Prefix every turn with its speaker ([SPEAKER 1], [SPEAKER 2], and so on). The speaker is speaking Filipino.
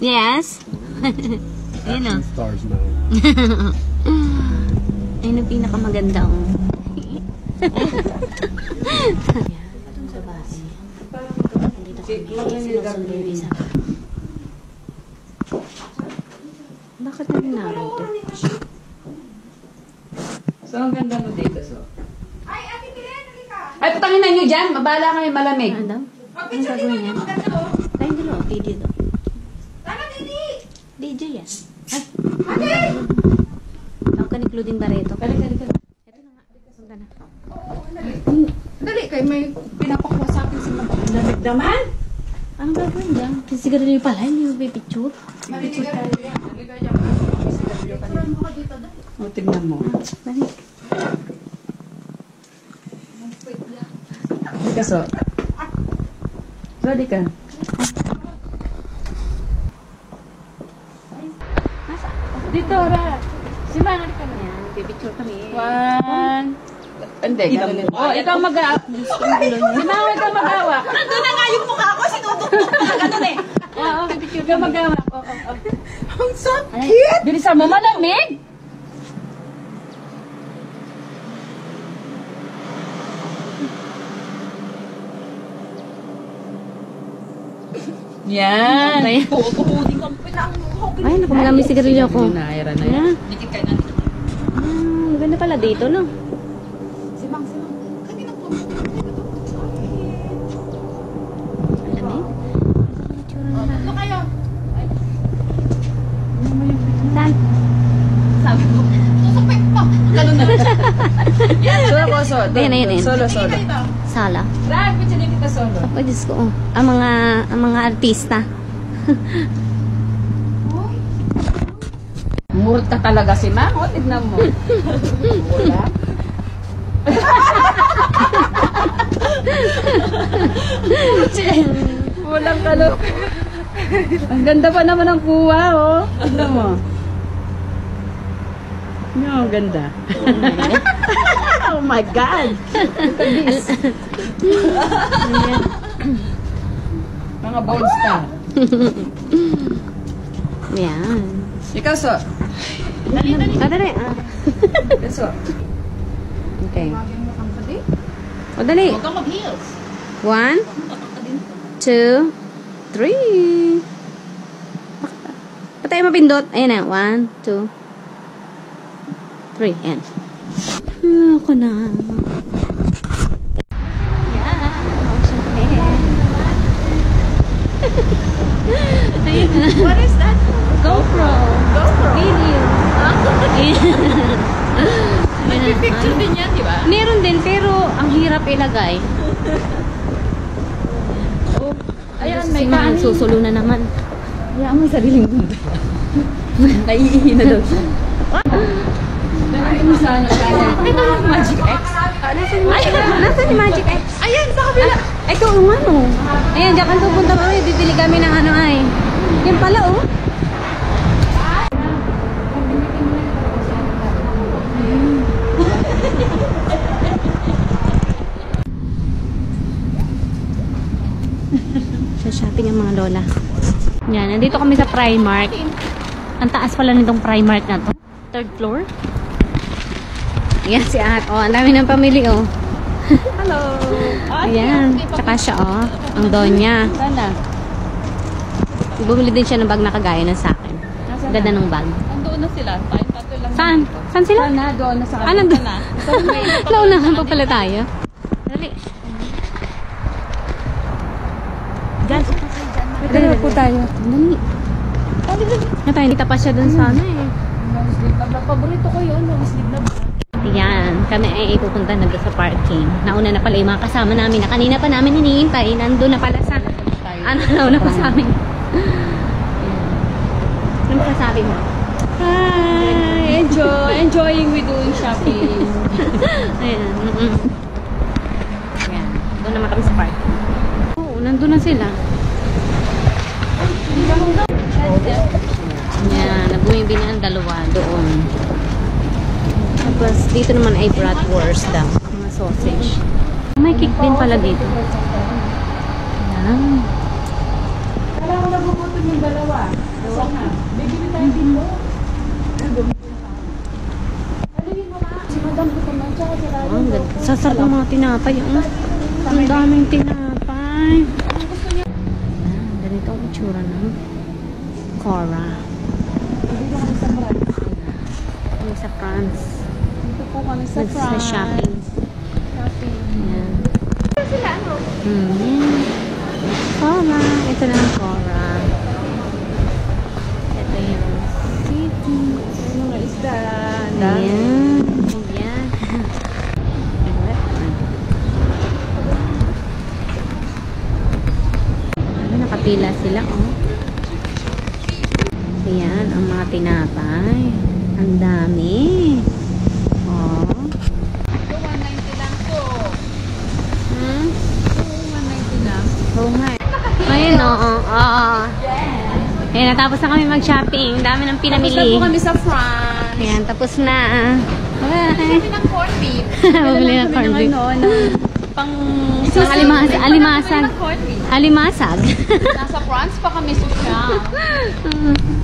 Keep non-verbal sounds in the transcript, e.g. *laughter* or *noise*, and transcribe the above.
[SPEAKER 1] Yes? *laughs* Ayun o.
[SPEAKER 2] Stars now. *laughs*
[SPEAKER 1] Ayun ang pinakamaganda oh. Itong sa base. Dito kami sinusundo yung isa. Bakit na narito?
[SPEAKER 3] So, ang ganda mo dito, so. Ay, putangin na nyo dyan. Mabala kayo malamig.
[SPEAKER 1] Ano daw? Anong gagawin yan? Tayong dalawa. Video daw. DJ yan. Ay! Ako ka ni Claudine Barreto.
[SPEAKER 3] Kali, kali, kali.
[SPEAKER 1] Ito na nga. Punta na.
[SPEAKER 3] Dali, kayo may pinapakuha sa akin sa mga lamig naman.
[SPEAKER 1] Anong gagawin dyan? Kasi sigarilyo pala. Hindi mo pipicture.
[SPEAKER 3] Picture tayo yan. O, tignan mo.
[SPEAKER 1] Dali.
[SPEAKER 3] Di ka, so. Di ka. Dito, Ra. Si Mana, di ka na.
[SPEAKER 1] Ayan. Pipicture kami.
[SPEAKER 3] One. Hindi, ganun. Oh, ikaw mag-awa. Si Mama, ikaw mag-awa.
[SPEAKER 4] Nandun na nga yung mukha ko, sinutuktok ko ganun eh.
[SPEAKER 3] Oo, ikaw mag-awa. Oh, oh, oh.
[SPEAKER 4] Ang sakit!
[SPEAKER 3] Bilisan mo, malamig. Yan.
[SPEAKER 4] Kukuhudin ka pinang
[SPEAKER 1] Ay, naku, may sigarilyo ako.
[SPEAKER 3] Na, Ira na yan.
[SPEAKER 1] Ayan.
[SPEAKER 4] Dikit kayo natin.
[SPEAKER 1] Ah, maganda pala dito, no?
[SPEAKER 4] Si Mang, si Mang. Kanina po.
[SPEAKER 1] Alamig.
[SPEAKER 4] Ano kayo?
[SPEAKER 1] Saan?
[SPEAKER 4] Sabi ko, susupit pa. Ganun na. *laughs*
[SPEAKER 3] Solo ko, solo.
[SPEAKER 1] Ayan, ayan, ayan.
[SPEAKER 3] Solo, solo.
[SPEAKER 1] Sala.
[SPEAKER 3] Rag, picture kita solo.
[SPEAKER 1] Ay, Diyos ko. oh. Ang mga, ang mga artista. *laughs*
[SPEAKER 3] Murot ka talaga si Ma. O, tignan mo. Wala. Walang kalok. Ang ganda pa naman ng kuha, oh. Tignan mo. No, ang ganda. oh my God. Look at this. Mga bold star.
[SPEAKER 1] Ayan.
[SPEAKER 3] Ikaw, so.
[SPEAKER 1] Ah, dali. Ah.
[SPEAKER 3] So. *laughs*
[SPEAKER 1] Okay. O, dali.
[SPEAKER 4] Huwag kang mag-heels.
[SPEAKER 1] One, two, three. Patay mapindot. Ayan na. One, two, three. Ayan. Ah, ako. Oh, na. *laughs*
[SPEAKER 4] What is that?
[SPEAKER 1] GoPro.
[SPEAKER 4] GoPro.
[SPEAKER 1] Video.
[SPEAKER 4] May picture din yan, di ba?
[SPEAKER 1] Meron din, pero ang hirap ilagay.
[SPEAKER 3] Ayan,
[SPEAKER 1] Si
[SPEAKER 3] may kanin.
[SPEAKER 1] susulo na naman.
[SPEAKER 3] Hayaan mo yung sariling mundo. *laughs* Naiihi na daw siya. Nalagay mo sa ano, kaya.
[SPEAKER 1] Ito yung Magic X. Ay, nasa ni Magic X?
[SPEAKER 4] Ayan, sa kabila.
[SPEAKER 1] Ah, ito ang ano. Ayan, diyan kang pupunta kami. Bibili kami ng ano ay. Yan pala oh. Sa lola. Yan, nandito kami sa Primark. Ang taas pala nitong Primark na to. Third floor. Yan si At. Oh, ang dami ng pamili oh.
[SPEAKER 4] Hello. *laughs*
[SPEAKER 1] Ayan. Tsaka siya, oh. Ang donya.
[SPEAKER 3] Sana.
[SPEAKER 1] Bumili din siya ng bag na kagaya ng sa akin.
[SPEAKER 3] Nasaan
[SPEAKER 1] Ganda ng bag.
[SPEAKER 4] Nandoon na sila. Tayo tatlo lang.
[SPEAKER 1] Saan? Saan sila?
[SPEAKER 3] Sana, doon na sa
[SPEAKER 1] Ah, nandun.
[SPEAKER 4] na. *laughs*
[SPEAKER 1] Naunahan pa pala tayo. Dali.
[SPEAKER 3] Dalawa po tayo.
[SPEAKER 1] dali. Na tayo, nita pa siya dun sa ano eh.
[SPEAKER 3] Long sleeve na bra. Paborito ko yun, long sleeve na bra.
[SPEAKER 1] Ayan, kami ay ipupunta na doon sa parking. Nauna na pala yung mga kasama namin na kanina pa namin hinihintay. Nandun na pala sa, ano, nauna pa sa amin. Ano sasabi mo?
[SPEAKER 3] Hi! Enjoy! Enjoying we doing shopping. *laughs*
[SPEAKER 1] Ayan. Ayan. Doon naman kami sa park. Oo, nandun na sila. Yan, nabumibili ang dalawa doon. Tapos dito naman ay bratwurst daw, mga sausage. May kick din pala dito. Yan.
[SPEAKER 3] Parang nagugutom yung dalawa. Dalawa na. Bibili tayo din mo.
[SPEAKER 1] Sasarap ang mga tinapay. Oh. Ang daming tinapay. Itsura ng Cora. Kami sa France.
[SPEAKER 3] Dito po kami sa
[SPEAKER 1] Sa
[SPEAKER 3] France.
[SPEAKER 1] shopping.
[SPEAKER 3] Shopping.
[SPEAKER 1] Ayan.
[SPEAKER 4] Sila ano?
[SPEAKER 1] Hmm, yan. Cora. Ito na ang Cora. Ito yung city.
[SPEAKER 3] May mga isda. Ang dami.
[SPEAKER 1] Ayan. Ayan. Ay, nakapila sila, oh. Ayan, ang mga tinapay. Ang dami. Oh.
[SPEAKER 3] 190 lang po.
[SPEAKER 1] Hmm?
[SPEAKER 3] 190 lang.
[SPEAKER 1] Oo nga. Ayun, oo. Oo. Ayan, natapos na kami mag-shopping. Dami ng
[SPEAKER 3] Tapos na
[SPEAKER 1] pinamili.
[SPEAKER 3] po kami sa France.
[SPEAKER 1] Ayan, tapos na. Bye.
[SPEAKER 4] Kami ng corned beef. *laughs*
[SPEAKER 1] Bumili ng
[SPEAKER 3] ng
[SPEAKER 1] beef.
[SPEAKER 3] ano, ng pang...
[SPEAKER 1] So, alimas alimasag. Alimasag.
[SPEAKER 4] Nasa France pa kami social. *laughs*